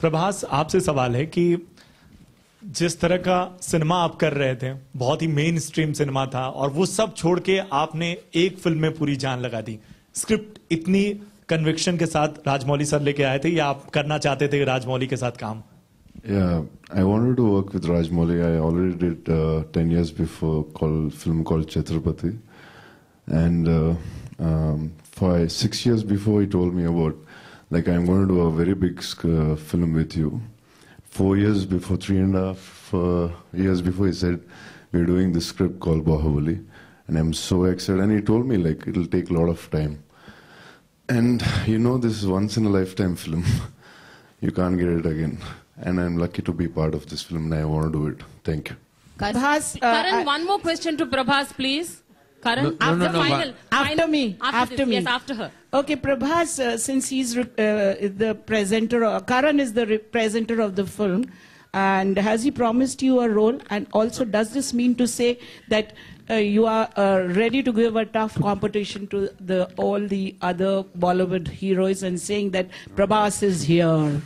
प्रभास, आपसे सवाल है कि जिस तरह का सिनेमा आप कर रहे थे, बहुत ही मेन स्ट्रीम सिनेमा था, और वो सब छोड़ के आपने एक फ़िल्म में पूरी जान लगा दी। स्क्रिप्ट इतनी कन्विक्शन के साथ राजमौली सर लेके आए थे, या आप करना चाहते थे राजमौली के साथ काम? I want to work with Rajamouli I already did ten years before call film call Chhatrapati and for six years before he told me about like, I'm going to do a very big uh, film with you. Four years before, three and a half uh, years before, he said, we're doing this script called Baahubali. And I'm so excited. And he told me, like, it'll take a lot of time. And you know, this is once in a lifetime film. you can't get it again. And I'm lucky to be part of this film and I want to do it. Thank you. Prabhas, uh, Karan, one more question to Prabhas, please. Karan, No, no, after no, no, final, after final- me, after, after this, me. Yes, after her. Okay, Prabhas, uh, since he's uh, the presenter, uh, Karan is the presenter of the film, and has he promised you a role? And also, does this mean to say that uh, you are uh, ready to give a tough competition to the all the other Bollywood heroes and saying that Prabhas is here?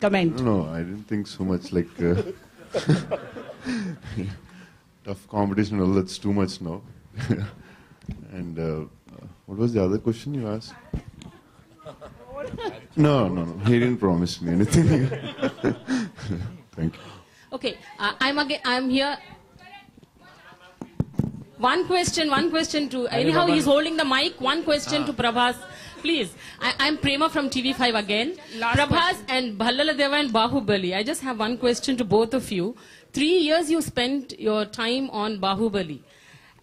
Comment. No, no, I didn't think so much like uh, tough competition. Well, that's too much now. and uh, what was the other question you asked? No, no, no. He didn't promise me anything. Thank you. Okay, uh, I'm again. I'm here. One question, one question to. Anyhow, he's holding the mic. One question ah. to Prabhas. Please, I, I'm Prema from TV5 again. Last Prabhas and Bhallala Deva and Baahubali. I just have one question to both of you. Three years you spent your time on Baahubali.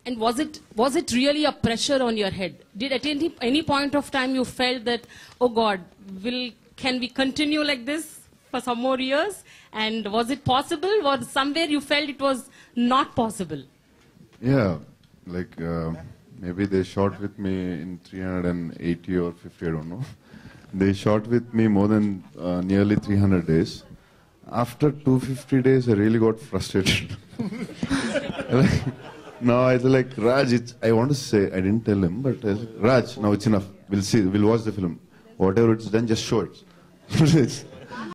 And was it, was it really a pressure on your head? Did at any, any point of time you felt that, oh God, will, can we continue like this for some more years? And was it possible? Or somewhere you felt it was not possible? Yeah, like uh, maybe they shot with me in 380 or 50, I don't know. They shot with me more than uh, nearly 300 days. After 250 days, I really got frustrated. like, now I was like, Raj, I want to say, I didn't tell him, but like, Raj, now it's enough. We'll see, we'll watch the film. Whatever it's done, just show it.